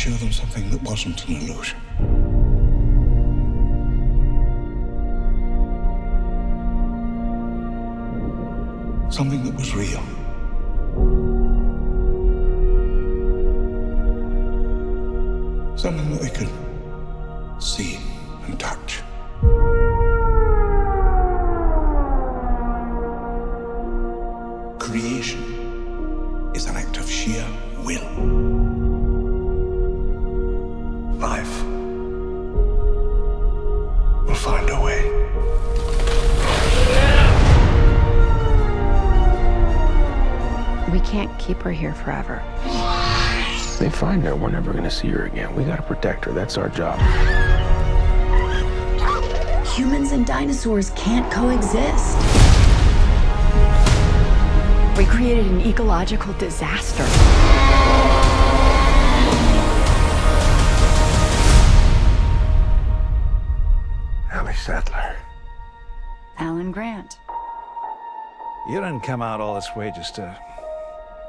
show them something that wasn't an illusion. Something that was real. Something that they could see and touch. Creation is an act of sheer will. We can't keep her here forever. They find her, we're never gonna see her again. We gotta protect her. That's our job. Humans and dinosaurs can't coexist. We created an ecological disaster. Ellie Sattler. Alan Grant. You didn't come out all this way just to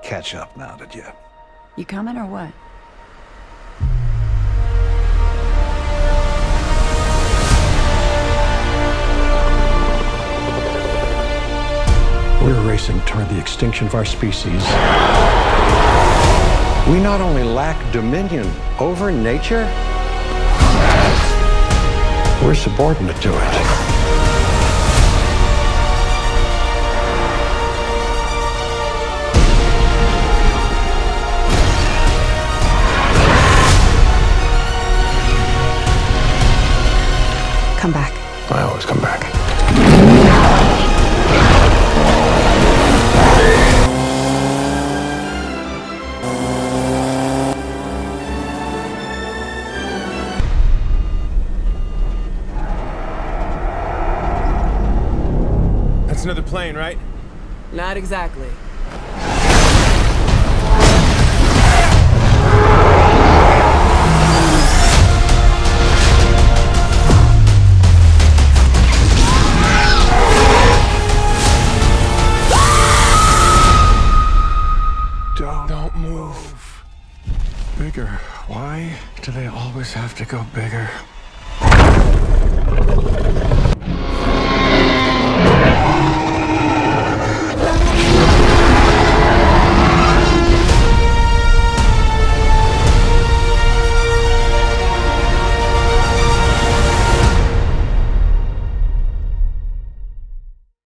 catch up now, did you? You coming or what? We're racing toward the extinction of our species. We not only lack dominion over nature, we're subordinate to it. That's another plane, right? Not exactly. Don't, don't move. Bigger. Why do they always have to go bigger?